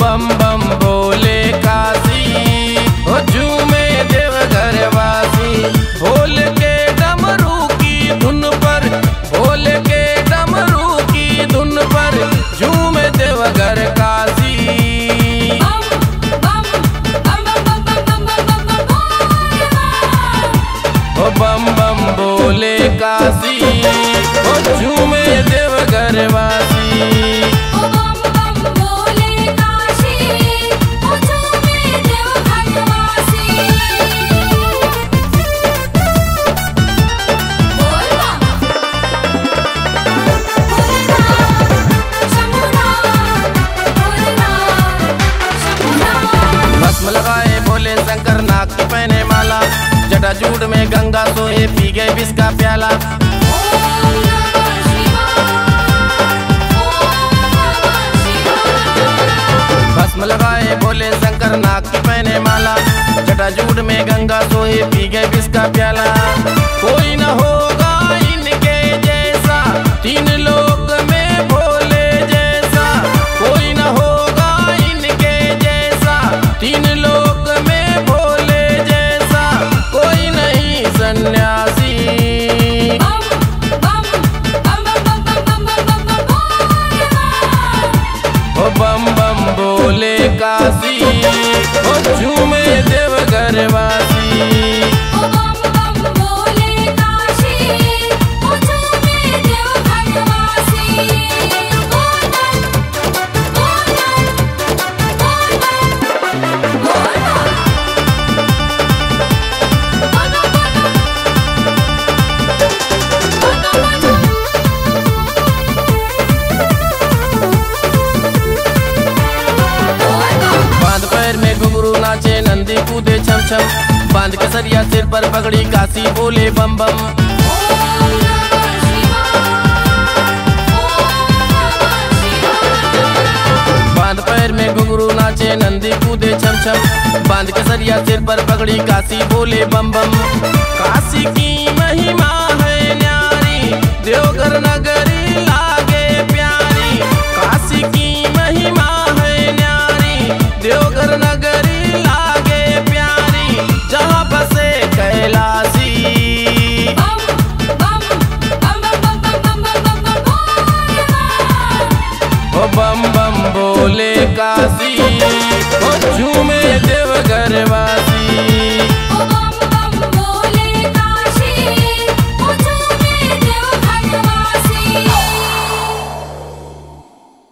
बम बम बोले काशी हो झूमे देवघर वासी भोल के डमरू की धुन पर भोल के डमरू की धुन पर झूमे देवघर काशी हो बम बम बोले काशी नाक के पहने माला। जटा जूट में गंगा सोहे पी गए विष का प्याला। भस्म लगाए भोले शंकर, नाक के पहने माला। जटा जूट में गंगा सोए पी गए विष का प्याला। ओ बम कूदे छम छम। बाँध के सरिया सिर पर पगड़ी काशी बोले बम बम। बाँध पैर में घुंघरू नाचे, नंदी कूदे छम छम। बाँध के सरिया सिर पर पगड़ी काशी बोले बम बम। काशी की महिमा है न्यारी, देवघर नगरी de casi.